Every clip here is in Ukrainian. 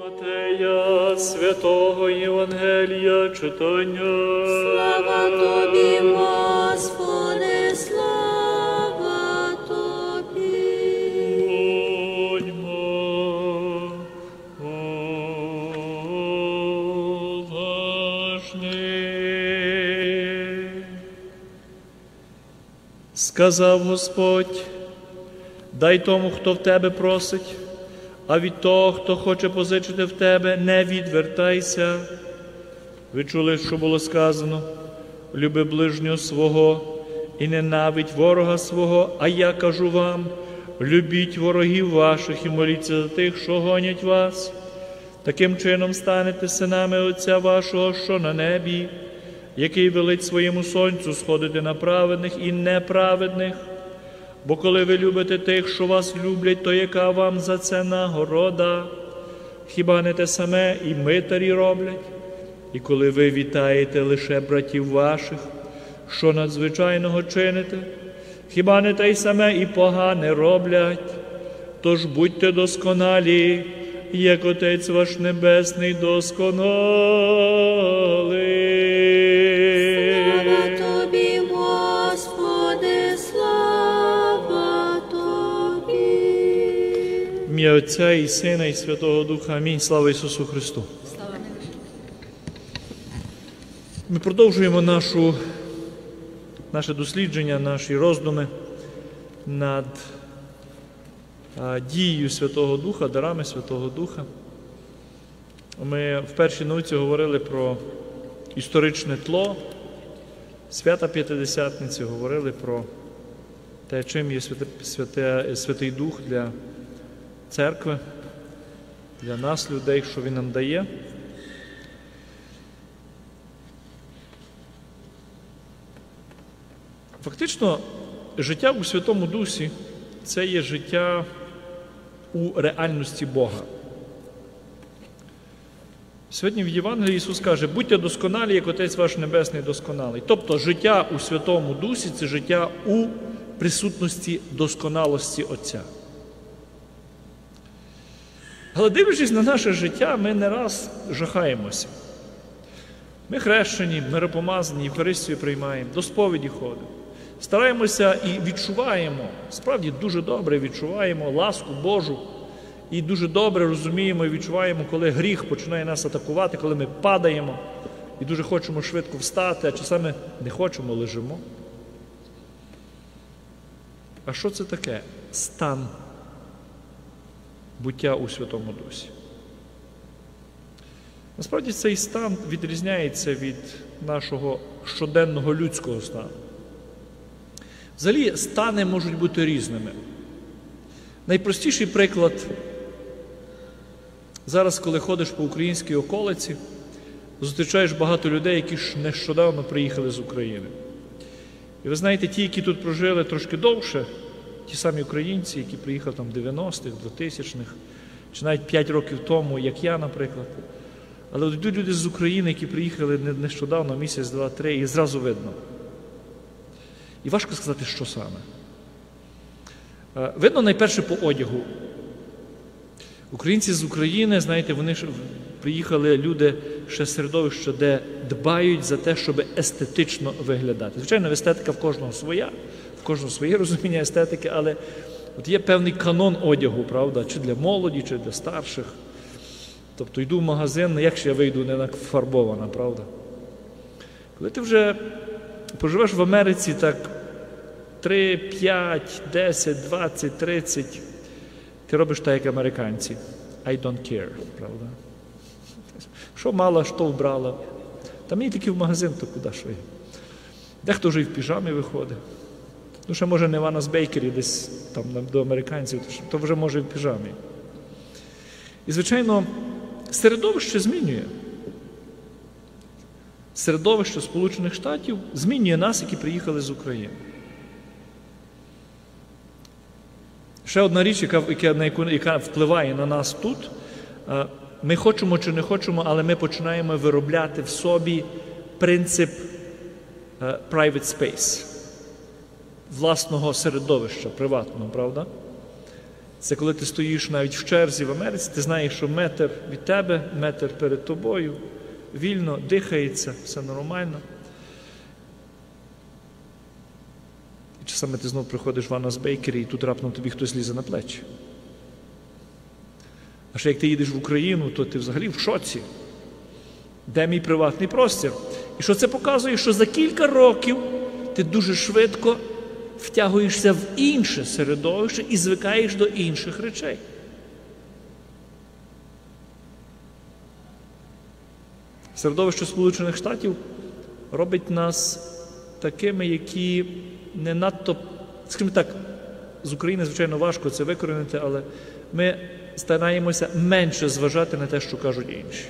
Матея, святого Євангелія читання. Слава тобі, Господи, слава тобі. Будьмо уважні. Сказав Господь, дай тому, хто в тебе просить, а від того, хто хоче позичити в тебе, не відвертайся. Ви чули, що було сказано: люби ближнього свого і ненавидь ворога свого, а я кажу вам: любіть ворогів ваших і моліться за тих, що гонять вас. Таким чином станете синами Отця вашого, що на небі, який велить своєму сонцю сходити на праведних і неправедних. Бо коли ви любите тих, що вас люблять, то яка вам за це нагорода? Хіба не те саме і митарі роблять? І коли ви вітаєте лише братів ваших, що надзвичайного чините, хіба не те й саме і погане роблять? Тож будьте досконалі, як Отець ваш Небесний досконалий. Ім'я Отця і Сина, і Святого Духа. Амінь. Слава Ісусу Христу. Ми продовжуємо нашу, наше дослідження, наші роздуми над а, дією Святого Духа, дарами Святого Духа. Ми в першій науці говорили про історичне тло, свята П'ятидесятниці, говорили про те, чим є святе, святе, Святий Дух для церкви, для нас, людей, що Він нам дає. Фактично, життя у Святому Дусі це є життя у реальності Бога. Сьогодні в Євангелії Ісус каже, будьте досконалі, як Отець ваш Небесний досконалий. Тобто життя у Святому Дусі це життя у присутності досконалості Отця. Але дивлячись на наше життя, ми не раз жахаємося. Ми хрещені, миропомазані, Євхаристію приймаємо, до сповіді ходимо. Стараємося і відчуваємо, справді дуже добре відчуваємо ласку Божу і дуже добре розуміємо і відчуваємо, коли гріх починає нас атакувати, коли ми падаємо і дуже хочемо швидко встати, а часами не хочемо, лежимо. А що це таке? Стан буття у Святому Дусі. Насправді цей стан відрізняється від нашого щоденного людського стану. Взагалі, стани можуть бути різними. Найпростіший приклад зараз, коли ходиш по українській околиці, зустрічаєш багато людей, які ж нещодавно приїхали з України. І ви знаєте, ті, які тут прожили трошки довше, ті самі українці, які приїхали там 90-х, 2000-х, чи навіть 5 років тому, як я, наприклад. Але от йдуть люди з України, які приїхали нещодавно, місяць, два, три, і зразу видно. І важко сказати, що саме. Е, Видно найперше по одягу. Українці з України, знаєте, вони ж приїхали люди ще з середовища, де дбають за те, щоб естетично виглядати. Звичайно, естетика в кожного своя, кожного своє розуміння естетики, але от є певний канон одягу, правда, чи для молоді, чи для старших. Тобто йду в магазин, як ще я вийду не нафарбована, правда? Коли ти вже поживеш в Америці так 3, 5, 10, 20, 30, ти робиш так, як американці. I don't care, правда? Що мала, що вбрала. Та мені тільки в магазин, то куди що є. Дехто вже і в піжамі виходить. Ну, ще може не Івана з Бейкері десь там до американців, то вже може в піжамі. І, звичайно, середовище змінює. Середовище Сполучених Штатів змінює нас, які приїхали з України. Ще одна річ, яка, яка, яка впливає на нас тут, ми хочемо чи не хочемо, але ми починаємо виробляти в собі принцип private space, власного середовища, приватного, правда? Це коли ти стоїш навіть в черзі в Америці, ти знаєш, що метр від тебе, метр перед тобою, вільно дихається, все нормально. І часами ти знову приходиш в Аннас Бейкері, і тут раптом тобі хтось лізе на плечі. А ще як ти їдеш в Україну, то ти взагалі в шоці. Де мій приватний простір? І що це показує, що за кілька років ти дуже швидко втягуєшся в інше середовище і звикаєш до інших речей. Середовище Сполучених Штатів робить нас такими, які не надто, скажімо так, з України, звичайно, важко це викорінити, але ми стараємося менше зважати на те, що кажуть інші.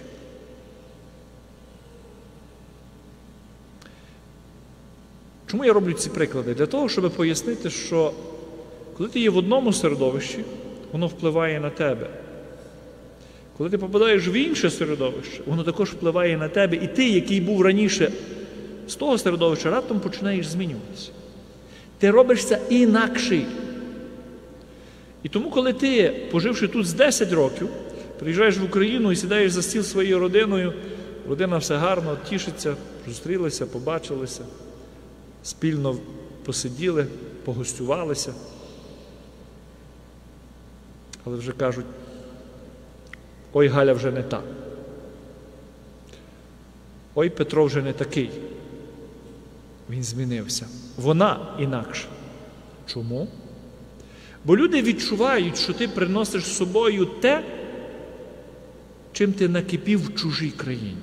Чому я роблю ці приклади? Для того, щоб пояснити, що коли ти є в одному середовищі, воно впливає на тебе. Коли ти попадаєш в інше середовище, воно також впливає на тебе, і ти, який був раніше з того середовища, раптом починаєш змінюватися. Ти робишся інакший. І тому, коли ти, поживши тут з 10 років, приїжджаєш в Україну і сідаєш за стіл своєю родиною, родина все гарно, тішиться, зустрілися, побачилися, спільно посиділи, погостювалися. Але вже кажуть, ой Галя вже не та. Ой Петро вже не такий. Він змінився. Вона інакша. Чому? Бо люди відчувають, що ти приносиш з собою те, чим ти накипів в чужій країні.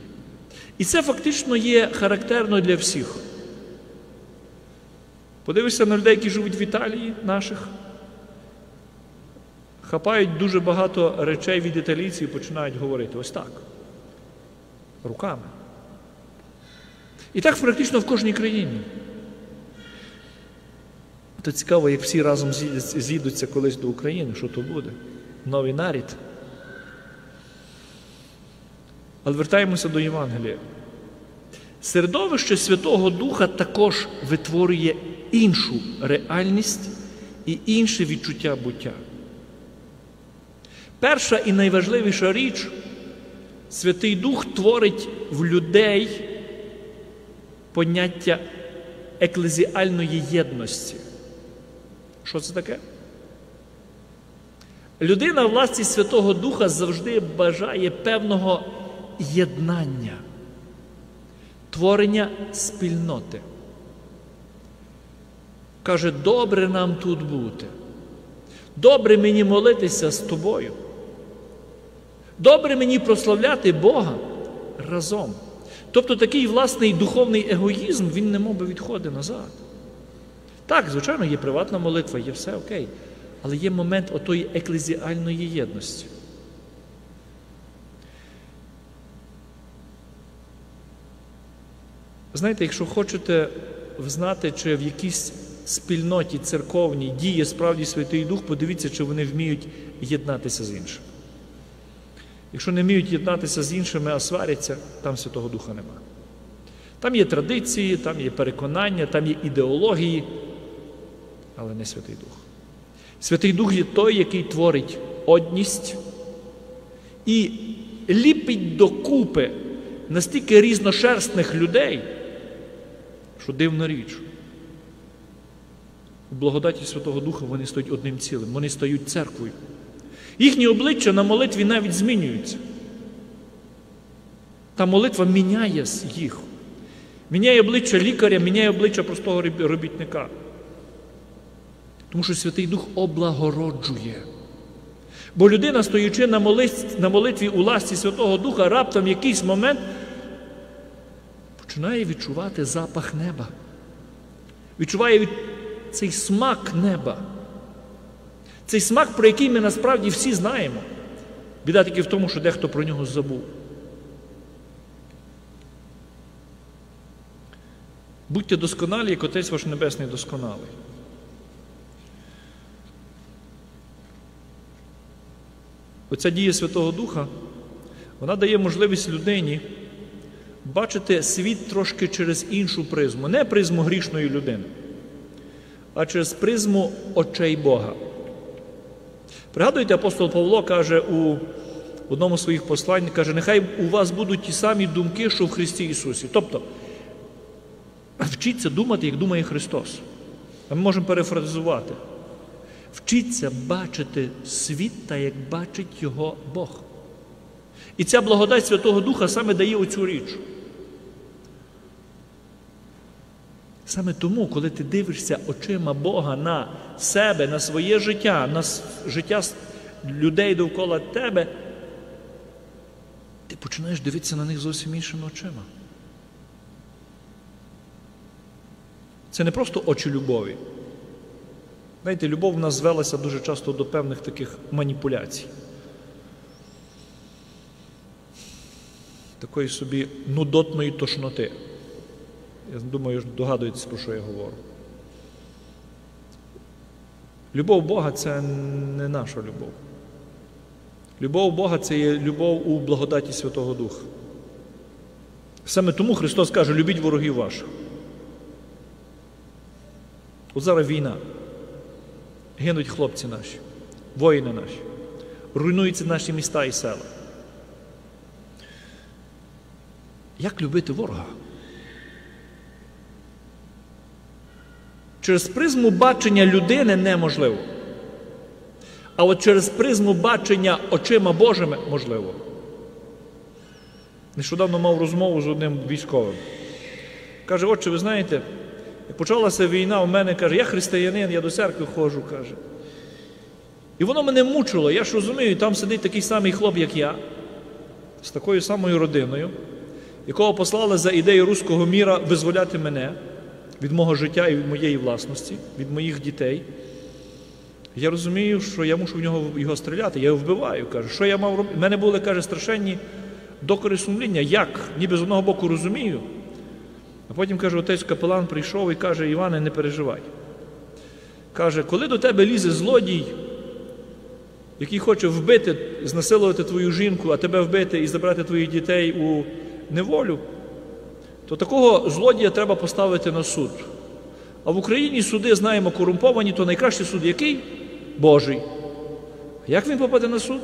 І це фактично є характерно для всіх. Подивишся на людей, які живуть в Італії наших, хапають дуже багато речей від італійців і починають говорити ось так. Руками. І так практично в кожній країні. То цікаво, як всі разом з'їдуться колись до України, що то буде? Новий нарід. Але вертаємося до Євангелія. Середовище Святого Духа також витворює іншу реальність і інше відчуття буття. Перша і найважливіша річ Святий Дух творить в людей поняття еклезіальної єдності. Що це таке? Людина власті Святого Духа завжди бажає певного єднання, творення спільноти. Каже, добре нам тут бути. Добре мені молитися з тобою. Добре мені прославляти Бога разом. Тобто такий власний духовний егоїзм, він не мов би відходить назад. Так, звичайно, є приватна молитва, є все окей. Але є момент отої еклезіальної єдності. Знаєте, якщо хочете взнати, чи в якійсь спільноті церковній діє справді Святий Дух, подивіться, чи вони вміють єднатися з іншими. Якщо не вміють єднатися з іншими, а сваряться, там Святого Духа нема. Там є традиції, там є переконання, там є ідеології, але не Святий Дух. Святий Дух є той, який творить одність і ліпить докупи настільки різношерстних людей, що дивна річ. У благодаті Святого Духа вони стають одним цілим, вони стають церквою. Їхні обличчя на молитві навіть змінюються. Та молитва міняє їх. Міняє обличчя лікаря, міняє обличчя простого робітника. Тому що Святий Дух облагороджує. Бо людина, стоючи на молитві, на молитві у ласті Святого Духа, раптом в якийсь момент починає відчувати запах неба. Відчуває від... цей смак неба. Цей смак, про який ми насправді всі знаємо. Біда тільки в тому, що дехто про нього забув. Будьте досконалі, як Отець ваш Небесний досконалий. Оця дія Святого Духа, вона дає можливість людині бачити світ трошки через іншу призму, не призму грішної людини, а через призму очей Бога. Пригадуєте, апостол Павло каже у одному з своїх послань, каже, нехай у вас будуть ті самі думки, що в Христі Ісусі. Тобто, вчіться думати, як думає Христос. А ми можемо перефразувати. Вчіться бачити світ та як бачить його Бог. І ця благодать Святого Духа саме дає оцю річ. Саме тому, коли ти дивишся очима Бога на себе, на своє життя, на життя людей довкола тебе, ти починаєш дивитися на них зовсім іншими очима. Це не просто очі любові. Знаєте, любов в нас звелася дуже часто до певних таких маніпуляцій. Такої собі нудотної тошноти. Я думаю, догадуєтесь, про що я говорю. Любов Бога це не наша любов. Любов Бога це є любов у благодаті Святого Духа. Саме тому Христос каже: любіть ворогів ваших. От зараз війна. Гинуть хлопці наші, воїни наші, руйнуються наші міста і села. Як любити ворога? Через призму бачення людини неможливо. А от через призму бачення очима Божими можливо. Нещодавно мав розмову з одним військовим. Каже, отче, ви знаєте, як почалася війна, у мене каже, я християнин, я до церкви ходжу, каже. І воно мене мучило. Я ж розумію, там сидить такий самий хлоп, як я, з такою самою родиною, якого послали за ідею руського міра визволяти мене від мого життя і від моєї власності, від моїх дітей. Я розумію, що я мушу в нього його стріляти, я його вбиваю. Каже, що я мав робити? У мене були, каже, страшенні докори сумління. Як? Ніби з одного боку розумію. А потім, каже, отець капелан прийшов і каже, Іване, не переживай. Каже, коли до тебе лізе злодій, який хоче вбити, знасилувати твою жінку, а тебе вбити і забрати твоїх дітей у неволю, то такого злодія треба поставити на суд. А в Україні суди, знаємо, корумповані, то найкращий суд який? Божий. А як він попаде на суд?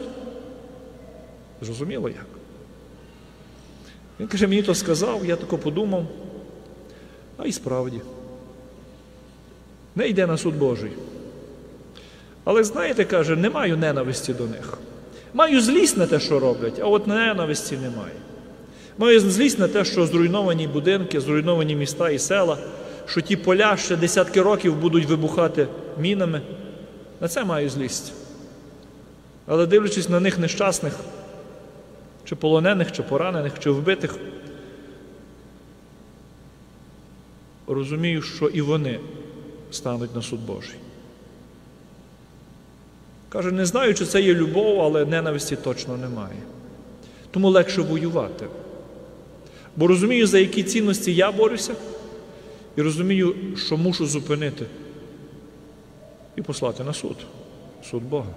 Зрозуміло як. Він каже, мені то сказав, я тако подумав. А і справді. Не йде на суд Божий. Але знаєте, каже, не маю ненависті до них. Маю злість на те, що роблять, а от ненависті немає. Маю злість на те, що зруйновані будинки, зруйновані міста і села, що ті поля ще десятки років будуть вибухати мінами. На це маю злість. Але дивлячись на них нещасних, чи полонених, чи поранених, чи вбитих, розумію, що і вони стануть на суд Божий. Каже, не знаю, чи це є любов, але ненависті точно немає. Тому легше воювати. Бо розумію, за які цінності я борюся, і розумію, що мушу зупинити і послати на суд, суд Бога.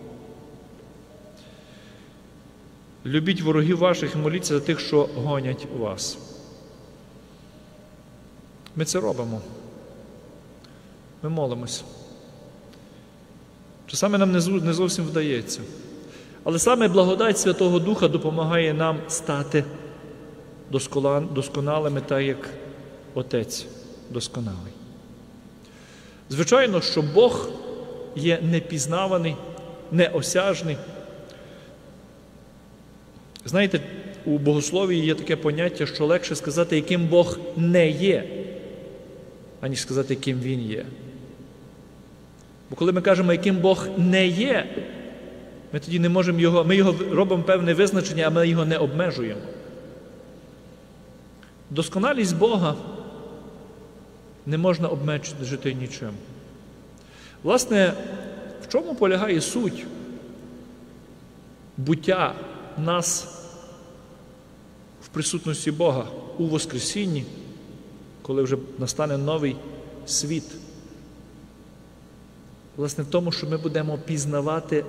Любіть ворогів ваших і моліться за тих, що гонять вас. Ми це робимо. Ми молимося. Часами нам не зовсім вдається. Але саме благодать Святого Духа допомагає нам стати досконалими, так як Отець досконалий. Звичайно, що Бог є непізнаваний, неосяжний. Знаєте, у богословії є таке поняття, що легше сказати, яким Бог не є, аніж сказати, яким Він є. Бо коли ми кажемо, яким Бог не є, ми тоді не можемо його, ми його робимо певне визначення, а ми його не обмежуємо. Досконалість Бога не можна обмежити нічим. Власне, в чому полягає суть буття нас в присутності Бога у Воскресінні, коли вже настане новий світ? Власне, в тому, що ми будемо пізнавати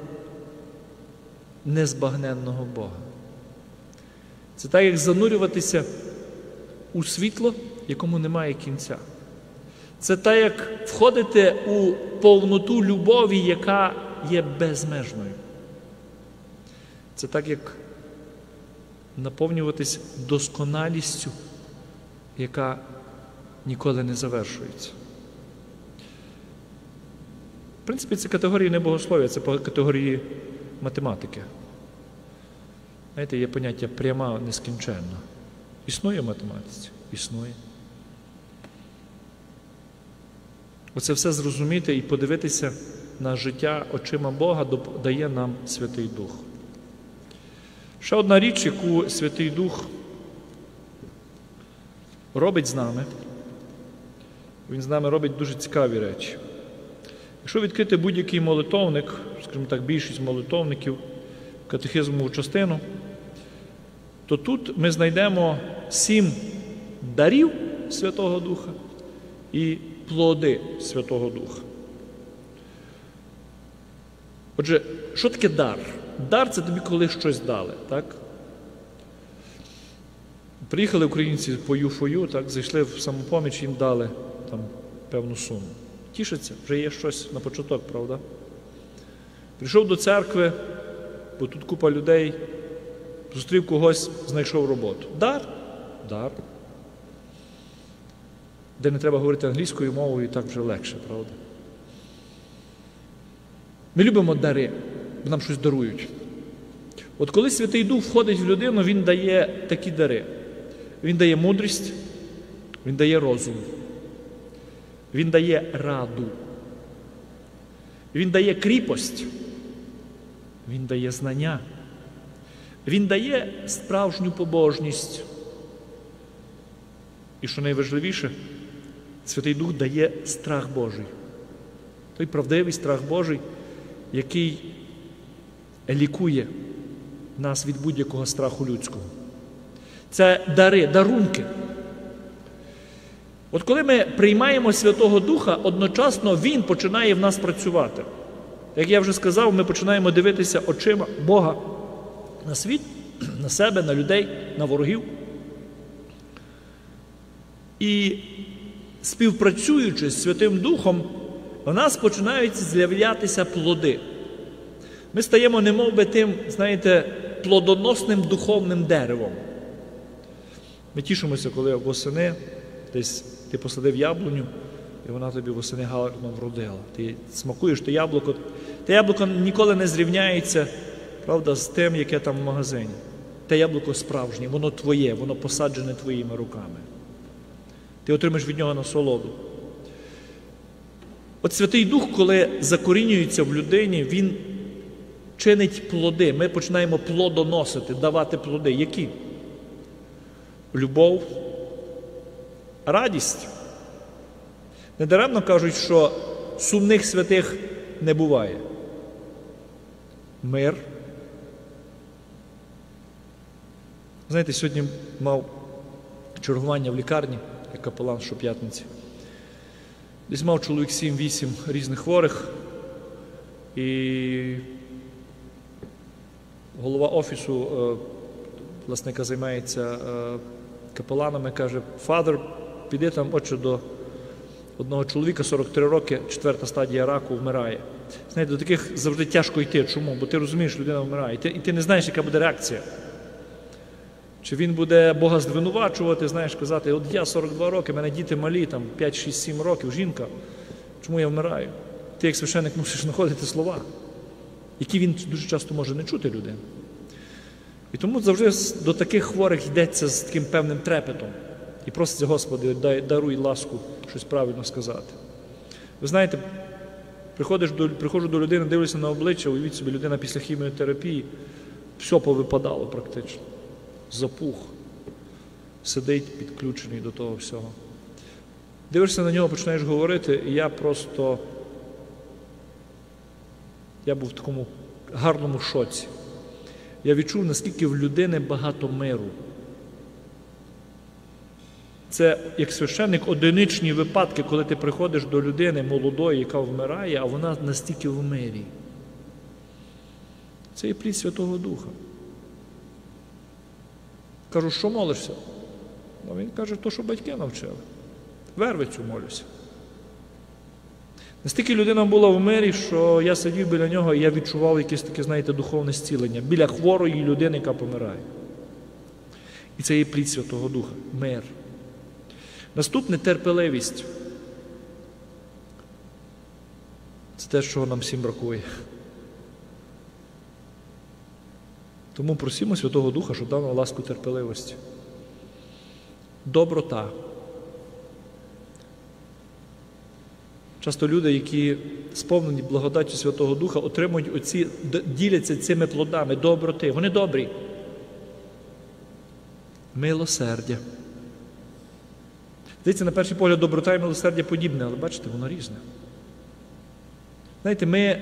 незбагненного Бога. Це так, як занурюватися у світло, якому немає кінця. Це так, як входити у повноту любові, яка є безмежною. Це так, як наповнюватись досконалістю, яка ніколи не завершується. В принципі, це категорії не богослов'я, це категорії математики. Знаєте, є поняття пряма нескінченна. Існує в математиці? Існує. Оце все зрозуміти і подивитися на життя очима Бога дає нам Святий Дух. Ще одна річ, яку Святий Дух робить з нами, він з нами робить дуже цікаві речі. Якщо відкрити будь-який молитовник, скажімо так, більшість молитовників, катехизмову частину, то тут ми знайдемо сім дарів Святого Духа і плоди Святого Духа. Отже, що таке дар? Дар це тобі коли щось дали, так? Приїхали українці по U4U, так, зайшли в самопоміч, їм дали там певну суму. Тішаться, вже є щось на початок, правда? Прийшов до церкви, бо тут купа людей, зустрів когось, знайшов роботу. Дар? Дар. Де не треба говорити англійською мовою, так вже легше, правда? Ми любимо дари, бо нам щось дарують. От коли Святий Дух входить в людину, він дає такі дари. Він дає мудрість, він дає розум, він дає раду, він дає кріпость, він дає знання, він дає справжню побожність. І що найважливіше, Святий Дух дає страх Божий. Той правдивий страх Божий, який лікує нас від будь-якого страху людського. Це дари, дарунки. От коли ми приймаємо Святого Духа, одночасно Він починає в нас працювати. Як я вже сказав, ми починаємо дивитися очима Бога на світ, на себе, на людей, на ворогів. І співпрацюючи з Святим Духом, в нас починають з'являтися плоди. Ми стаємо немов би тим, знаєте, плодоносним духовним деревом. Ми тішимося, коли восени десь ти посадив яблуню, і вона тобі восени гарно вродила. Ти смакуєш те яблуко. Те яблуко ніколи не зрівняється, правда, з тим, яке там в магазині. Те яблуко справжнє, воно твоє, воно посаджене твоїми руками. Ти отримаєш від нього насолоду. От Святий Дух, коли закорінюється в людині, він чинить плоди. Ми починаємо плодоносити, давати плоди. Які? Любов, радість. Недаремно кажуть, що сумних святих не буває. Мир. Знаєте, сьогодні мав чергування в лікарні, як капелан щоп'ятниці. Десь мав чоловік 7-8 різних хворих. І голова офісу, е, власне, яка займається е, капеланами, каже: Фадер, піди там, отче, до одного чоловіка 43 роки, четверта стадія раку, вмирає. Знаєте, до таких завжди тяжко йти. Чому? Бо ти розумієш, людина вмирає. І ти, і ти не знаєш, яка буде реакція. Чи він буде Бога звинувачувати, знаєш, казати, от я 42 роки, мене діти малі, там 5, 6, 7 років, жінка. Чому я вмираю? Ти як священник мусиш знаходити слова, які він дуже часто може не чути людина. І тому завжди до таких хворих йдеться з таким певним трепетом і проситься, Господи, дай, даруй ласку щось правильно сказати. Ви знаєте, приходиш до, приходжу до людини, дивлюся на обличчя, уявіть собі, людина після хіміотерапії, все повипадало практично. Запух, сидить підключений до того всього. Дивишся на нього, починаєш говорити, і я просто я був в такому гарному шоці. Я відчув, наскільки в людини багато миру. Це як священник одиничні випадки, коли ти приходиш до людини молодої, яка вмирає, а вона настільки в мирі. Це є плід Святого Духа. Кажу, що молишся? А він каже, то, що батьки навчили. Вервицю молюся. Настільки людина була в мирі, що я сидів біля нього і я відчував якесь таке, знаєте, духовне зцілення біля хворої людини, яка помирає. І це є плід Святого Духа мир. Наступне терпеливість. Це те, чого нам всім бракує. Тому просимо Святого Духа, щоб дав нам ласку терпеливості. Доброта. Часто люди, які сповнені благодаттю Святого Духа, отримують оці, діляться цими плодами доброти. Вони добрі. Милосердя. Здається, на перший погляд, доброта і милосердя подібне, але бачите, воно різне. Знаєте, ми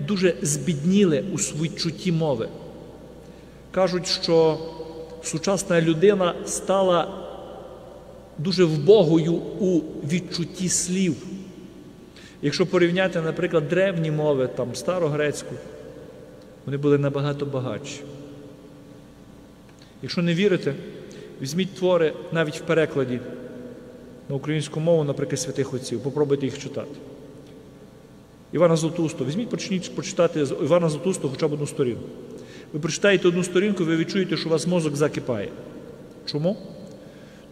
дуже збідніли у відчутті мови. Кажуть, що сучасна людина стала дуже вбогою у відчутті слів. Якщо порівняти, наприклад, древні мови, там старогрецьку, вони були набагато багатші. Якщо не вірите, візьміть твори навіть в перекладі на українську мову, наприклад, святих отців, попробуйте їх читати. Івана Златоустого, візьміть, почніть почитати Івана Златоустого хоча б одну сторінку. Ви прочитаєте одну сторінку, ви відчуєте, що у вас мозок закипає. Чому?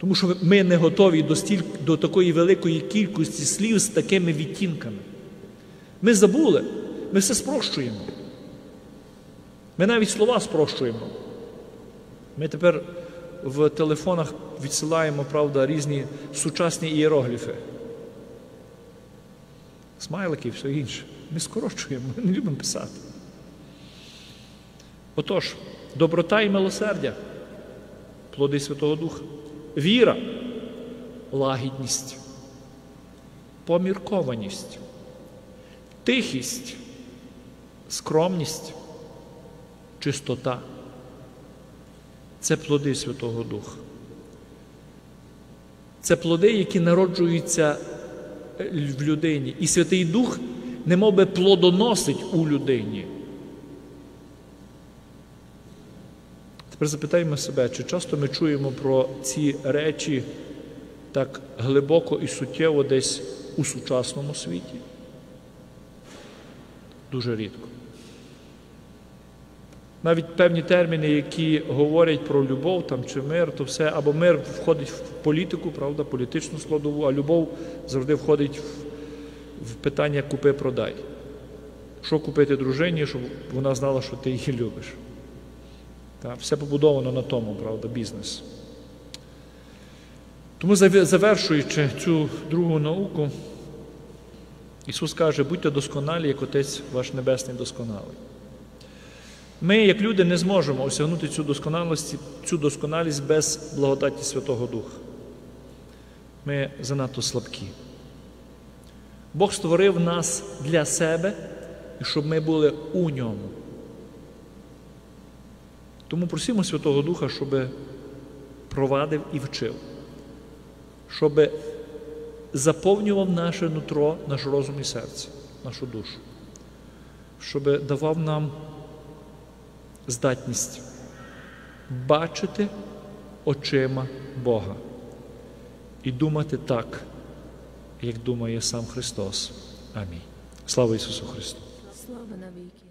Тому що ми не готові до, стіль... до такої великої кількості слів з такими відтінками. Ми забули, ми все спрощуємо. Ми навіть слова спрощуємо. Ми тепер в телефонах відсилаємо, правда, різні сучасні ієрогліфи. Смайлики і все інше. Ми скорочуємо, ми не любимо писати. Отож, доброта і милосердя, плоди Святого Духа, віра, лагідність, поміркованість, тихість, скромність, чистота. Це плоди Святого Духа. Це плоди, які народжуються в людині. І Святий Дух немов би плодоносить у людині. Тепер запитаємо себе, чи часто ми чуємо про ці речі так глибоко і суттєво десь у сучасному світі? Дуже рідко. Навіть певні терміни, які говорять про любов там, чи мир, то все, або мир входить в політику, правда, політичну складову, а любов завжди входить в, питання купи-продай. Що купити дружині, щоб вона знала, що ти її любиш. Та, все побудовано на тому, правда, бізнес. Тому завершуючи цю другу науку, Ісус каже, будьте досконалі, як Отець ваш Небесний досконалий. Ми, як люди, не зможемо осягнути цю досконалість, цю досконалість без благодаті Святого Духа. Ми занадто слабкі. Бог створив нас для себе, щоб ми були у ньому. Тому просимо Святого Духа, щоб провадив і вчив, щоб заповнював наше нутро, наш розум і серце, нашу душу, щоб давав нам здатність бачити очима Бога і думати так, як думає сам Христос. Амінь. Слава Ісусу Христу! Слава навіки.